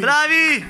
Bravi!